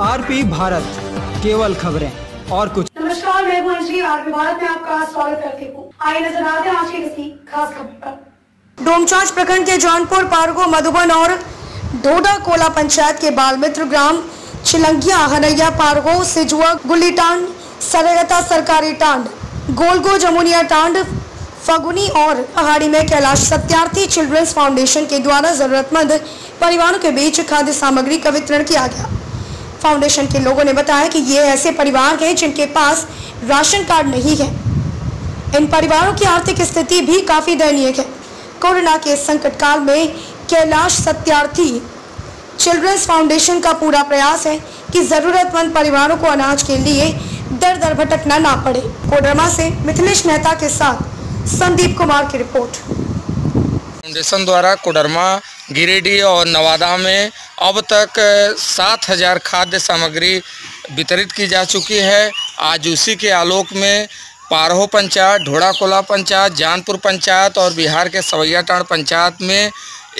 RP Bharat केवल खबरें और कुछ नमस्कार मैं हूँ अंजलि आरपी भारत में आपका स्वागत करती हूँ। आइए नज़र डालते हैं आज की किसी खास खबर पर। डोमचांच प्रखंड के जौनपुर पारगो मधुबन और डोडा कोला पंचायत के बाल मित्र ग्राम चिलंगिया हनैया पारगो सिजुआ गुल्ली टांड सरगता सरकारी टांड गोलगो जमुनिया टांड फगुनी और पहाड़ी में कैलाश सत्यार्थी चिल्ड्रंस फाउंडेशन के द्वारा जरूरतमंद परिवारों के बीच खाद्य सामग्री का वितरण किया गया। फाउंडेशन के लोगों ने बताया कि ये ऐसे परिवार हैं जिनके पास राशन कार्ड नहीं है। इन परिवारों की आर्थिक स्थिति भी काफ़ी दयनीय है। कोरोना के संकट काल में कैलाश सत्यार्थी चिल्ड्रंस फाउंडेशन का पूरा प्रयास है कि जरूरतमंद परिवारों को अनाज के लिए दर दर भटकना ना पड़े। कोडरमा से मिथिलेश मेहता के साथ संदीप कुमार की रिपोर्ट। फाउंडेशन द्वारा कोडरमा, गिरिडीह और नवादा में अब तक सात हज़ार खाद्य सामग्री वितरित की जा चुकी है। आज उसी के आलोक में पारहो पंचायत, ढोड़ाकोला पंचायत, जानपुर पंचायत और बिहार के सवैयाटांड पंचायत में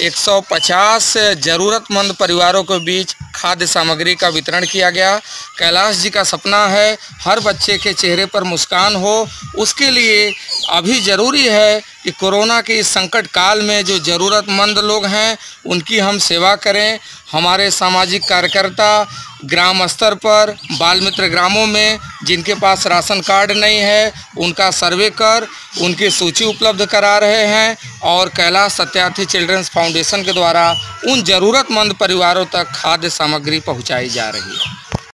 150 ज़रूरतमंद परिवारों के बीच खाद्य सामग्री का वितरण किया गया। कैलाश जी का सपना है, हर बच्चे के चेहरे पर मुस्कान हो। उसके लिए अभी ज़रूरी है कि कोरोना के इस संकट काल में जो ज़रूरतमंद लोग हैं, उनकी हम सेवा करें। हमारे सामाजिक कार्यकर्ता ग्राम स्तर पर बाल मित्र ग्रामों में, जिनके पास राशन कार्ड नहीं है, उनका सर्वे कर, उनकी सूची उपलब्ध करा रहे हैं और कैलाश सत्यार्थी चिल्ड्रंस फाउंडेशन के द्वारा उन ज़रूरतमंद परिवारों तक खाद्य सामग्री पहुंचाई जा रही है।